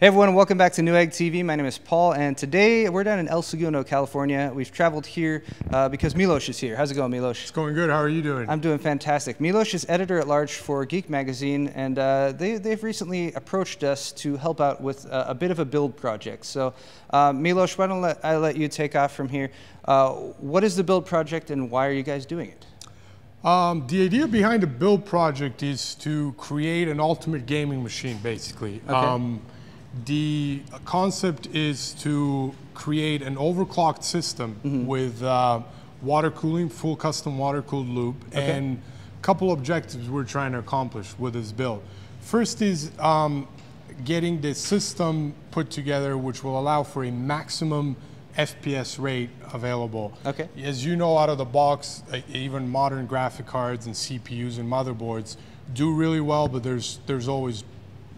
Hey everyone, welcome back to Newegg TV. My name is Paul, and today we're down in El Segundo, California. We've traveled here uh, because Milos is here. How's it going, Milos? It's going good. How are you doing? I'm doing fantastic. Milos is editor at large for Geek Magazine, and uh, they, they've recently approached us to help out with uh, a bit of a build project. So, uh, Milos, why don't let, I let you take off from here? Uh, what is the build project, and why are you guys doing it? Um, the idea behind the build project is to create an ultimate gaming machine, basically. Okay. Um, the concept is to create an overclocked system Mm-hmm. with uh, water cooling, full custom water cooled loop, and a couple objectives we're trying to accomplish with this build. First is um, getting the system put together, which will allow for a maximum FPS rate available. Okay. As you know, out of the box, uh, even modern graphic cards and CPUs and motherboards do really well, but there's there's always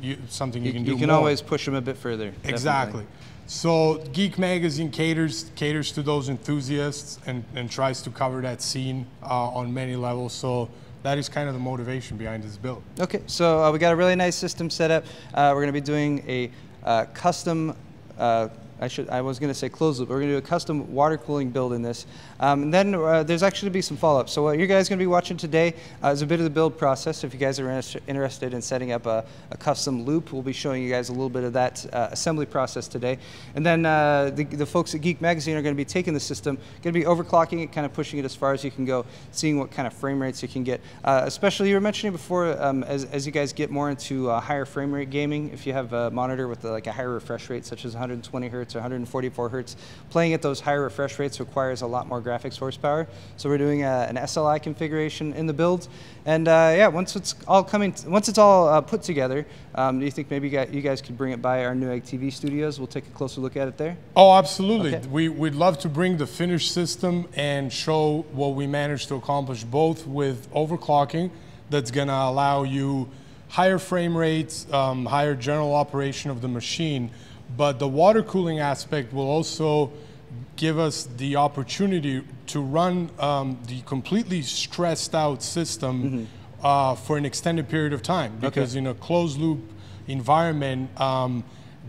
you, something you, You, can do you can more. always push them a bit further. definitely. Exactly. So Geek Magazine caters caters to those enthusiasts and, and tries to cover that scene uh, on many levels. So that is kind of the motivation behind this build. Okay, so uh, we got a really nice system set up. Uh, we're going to be doing a uh, custom. I should. I was going to say closed loop. We're going to do a custom water cooling build in this. Um, and then uh, there's actually going to be some follow up. So what you guys are going to be watching today uh, is a bit of the build process. If you guys are interested in setting up a, a custom loop, we'll be showing you guys a little bit of that uh, assembly process today. And then uh, the, the folks at Geek Magazine are going to be taking the system, going to be overclocking it, kind of pushing it as far as you can go, seeing what kind of frame rates you can get. Uh, especially you were mentioning before, um, as, as you guys get more into uh, higher frame rate gaming, if you have a monitor with like a higher refresh rate, such as 120 hertz or 144 hertz, playing at those higher refresh rates requires a lot more graphics horsepower. So we're doing uh, an SLI configuration in the build, and uh, yeah, once it's all coming, once it's all uh, put together, um, do you think maybe you guys, you guys could bring it by our Newegg TV studios? We'll take a closer look at it there. Oh, absolutely. Okay. We, we'd love to bring the finished system and show what we managed to accomplish both with overclocking, that's going to allow you higher frame rates, um, higher general operation of the machine, but the water cooling aspect will also give us the opportunity to run um, the completely stressed out system uh, for an extended period of time. Because in a closed loop environment, um,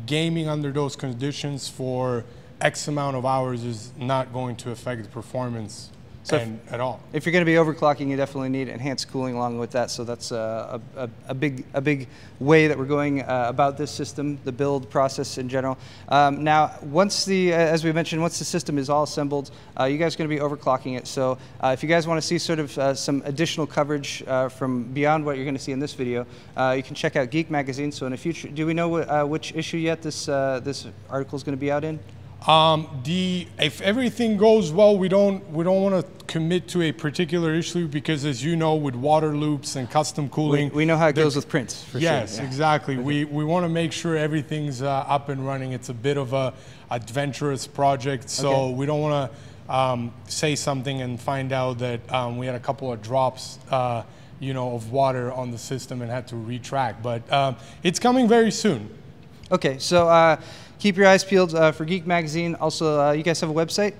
gaming under those conditions for X amount of hours is not going to affect the performance So if- at all. If you're going to be overclocking, you definitely need enhanced cooling along with that. So that's uh, a, a, a big a big way that we're going uh, about this system, the build process in general. Um, now, once the uh, as we mentioned, once the system is all assembled, uh, you guys are going to be overclocking it. So uh, if you guys want to see sort of uh, some additional coverage uh, from beyond what you're going to see in this video, uh, you can check out Geek Magazine. So in the future, do we know wh- uh, which issue yet this uh, this article is going to be out in? Um, the if everything goes well, we don't we don't want to commit to a particular issue because, as you know, with water loops and custom cooling, we know how it goes with prints. For yes, sure. yeah. exactly. We we want to make sure everything's uh, up and running. It's a bit of a adventurous project, so Okay. we don't want to um, say something and find out that um, we had a couple of drops. Uh, you know, of water on the system and had to retract, but um, it's coming very soon. Okay, so uh, keep your eyes peeled uh, for Geek Magazine. Also, uh, you guys have a website,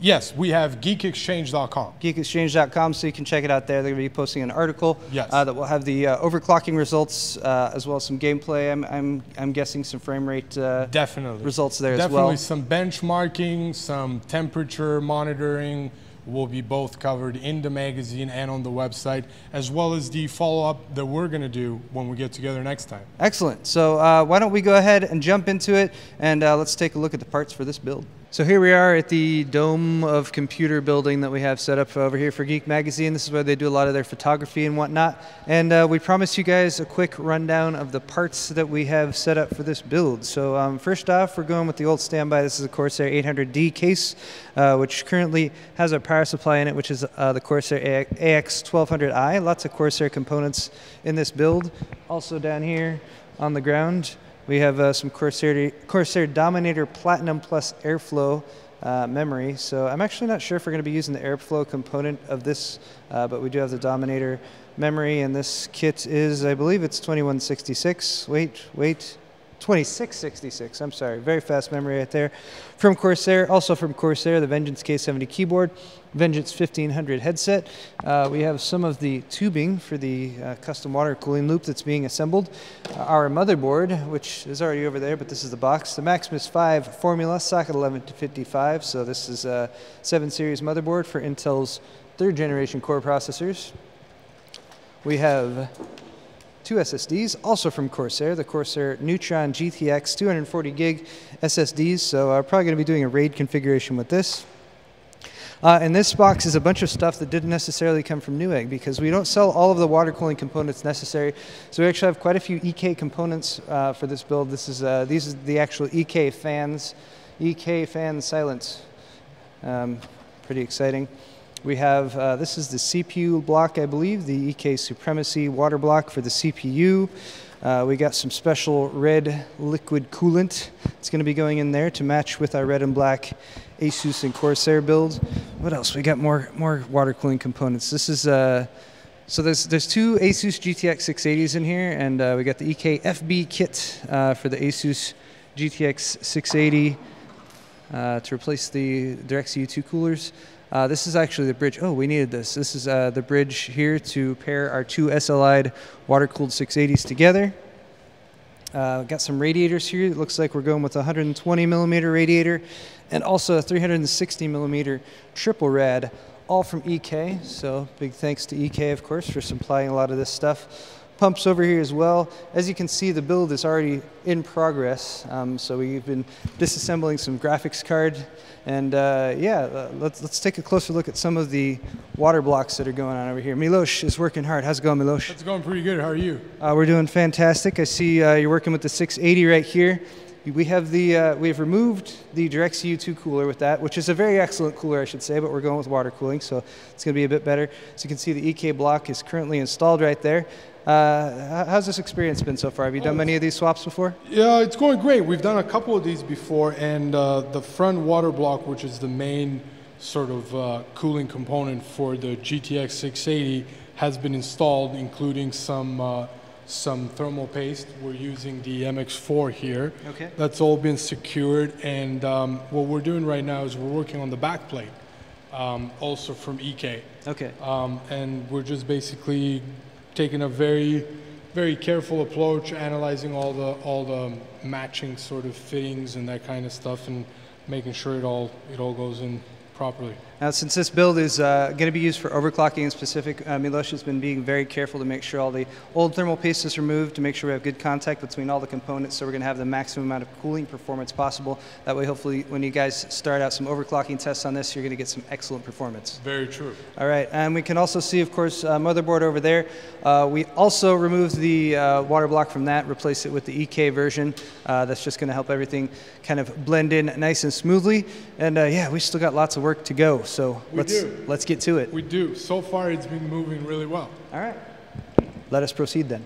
Yes, we have geekexchange.com. geekexchange.com, so you can check it out there. They're going to be posting an article Yes. uh, that will have the uh, overclocking results uh, as well as some gameplay. I'm, I'm, I'm guessing some frame rate uh, Definitely. results there Definitely as well. Definitely some benchmarking, some temperature monitoring will be both covered in the magazine and on the website, as well as the follow up that we're going to do when we get together next time. Excellent. So uh, why don't we go ahead and jump into it, and uh, let's take a look at the parts for this build. So here we are at the Dome of Computer building that we have set up over here for Geek Magazine. This is where they do a lot of their photography and whatnot. And uh, we promised you guys a quick rundown of the parts that we have set up for this build. So um, first off, we're going with the old standby. This is a Corsair 800D case, uh, which currently has a power supply in it, which is uh, the Corsair AX1200i. Lots of Corsair components in this build. Also down here on the ground, we have uh, some Corsair, Corsair Dominator Platinum Plus Airflow uh, memory. So I'm actually not sure if we're going to be using the Airflow component of this, uh, but we do have the Dominator memory, and this kit is, I believe it's 2166. Wait, wait. 2666. I'm sorry, very fast memory right there. From Corsair, also from Corsair, the Vengeance K70 keyboard, Vengeance 1500 headset. Uh, we have some of the tubing for the uh, custom water cooling loop that's being assembled. Uh, our motherboard, which is already over there, but this is the box. The Maximus 5 formula, socket 11 to 55. So this is a 7 series motherboard for Intel's third generation core processors. We have two SSDs, also from Corsair, the Corsair Neutron GTX 240 gig SSDs. So I'm probably going to be doing a RAID configuration with this. Uh, and this box is a bunch of stuff that didn't necessarily come from Newegg because we don't sell all of the water cooling components necessary. So we actually have quite a few EK components uh, for this build. This is uh, these are the actual EK fans, EK fan silence. Um, pretty exciting. We have, uh, this is the CPU block, I believe, the EK Supremacy water block for the CPU. Uh, we got some special red liquid coolant. It's going to be going in there to match with our red and black Asus and Corsair build. What else? We got more more water cooling components. This is uh, so there's there's two Asus GTX 680s in here, and uh, we got the EK FB kit uh, for the Asus GTX 680 uh, to replace the DirectCU 2 coolers. Uh, this is actually the bridge. Oh, we needed this. This is uh, the bridge here to pair our two SLI'd water-cooled 680s together. Uh, got some radiators here. It looks like we're going with a 120 millimeter radiator and also a 360 millimeter triple rad, all from EK. So big thanks to EK, of course, for supplying a lot of this stuff pumps over here as well. As you can see, the build is already in progress. Um, so we've been disassembling some graphics card. And uh, yeah, uh, let's, let's take a closer look at some of the water blocks that are going on over here. Milos is working hard. How's it going, Milos? It's going pretty good. How are you? Uh, we're doing fantastic. I see uh, you're working with the 680 right here. We have the uh, we have removed the DirectCU 2 cooler with that, which is a very excellent cooler, I should say, but we're going with water cooling, so it's going to be a bit better. So you can see the EK block is currently installed right there. Uh, how's this experience been so far? Have you done many of these swaps before? Yeah, it's going great. We've done a couple of these before, and uh, the front water block, which is the main sort of uh, cooling component for the GTX 680, has been installed, including some uh, some thermal paste. We're using the MX4 here. Okay. That's all been secured, and um, what we're doing right now is we're working on the backplate, um, also from EK. Okay. Um, and we're just basically taking a very, very careful approach, analyzing all the all the matching sort of fittings and that kind of stuff, and making sure it all it all goes in properly. Now, since this build is uh, going to be used for overclocking in specific, uh, Milos has been being very careful to make sure all the old thermal paste is removed, to make sure we have good contact between all the components, so we're going to have the maximum amount of cooling performance possible. That way, hopefully, when you guys start out some overclocking tests on this, you're going to get some excellent performance. Very true. All right, and we can also see, of course, uh, motherboard over there. Uh, we also removed the uh, water block from that, replaced it with the EK version. Uh, that's just going to help everything kind of blend in nice and smoothly. And yeah, we still got lots of work to go. So we let's do. let's get to it. We do. So far, it's been moving really well. All right. Let us proceed then.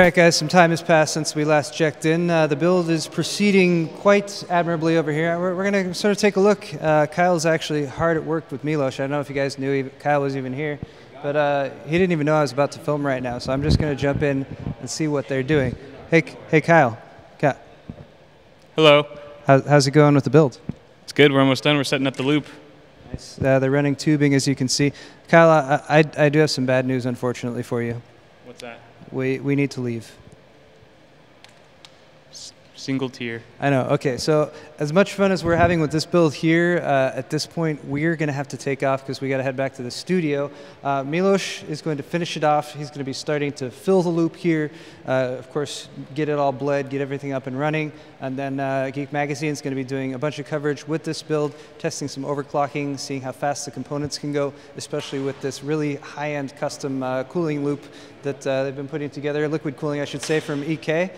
All right, guys, some time has passed since we last checked in. Uh, the build is proceeding quite admirably over here. We're, we're going to sort of take a look. Uh, Kyle's actually hard at work with Milos. I don't know if you guys knew he, Kyle was even here, but uh, he didn't even know I was about to film right now. So I'm just going to jump in and see what they're doing. Hey, hey, Kyle. Kyle Hello. how, how's it going with the build? It's good. We're almost done. We're setting up the loop. Nice. Uh, they're running tubing, as you can see. Kyle, I, I, I do have some bad news, unfortunately, for you. What's that? We, we need to leave. S- single tier. I know. Okay, so as much fun as we're having with this build here, uh, at this point we're going to have to take off because we got to head back to the studio. Uh, Milos is going to finish it off. He's going to be starting to fill the loop here. Uh, of course, get it all bled, get everything up and running, and then uh, Geek Magazine is going to be doing a bunch of coverage with this build, testing some overclocking, seeing how fast the components can go, especially with this really high-end custom uh, cooling loop that uh, they've been putting together, liquid cooling, I should say, from EK.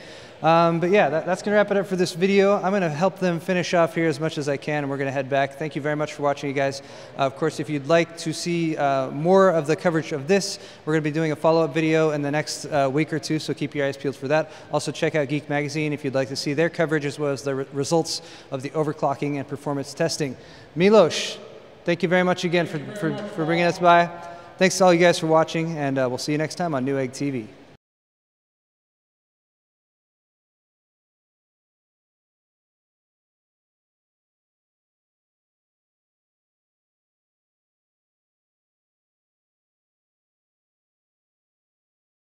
Um, but yeah, that, that's going to wrap it up for this video. I'm going to help them finish off here as much as I can, and we're going to head back. Thank you very much for watching, you guys. Uh, of course, if you'd like to see uh, more of the coverage of this, we're going to be doing a follow-up video in the next uh, week or two, so keep your eyes peeled for that. Also, check out Geek Magazine if you'd like to see their coverage as was the re- results of the overclocking and performance testing. Milos, thank you very much again for, for, for bringing us by. Thanks to all you guys for watching, and uh, we'll see you next time on Newegg TV.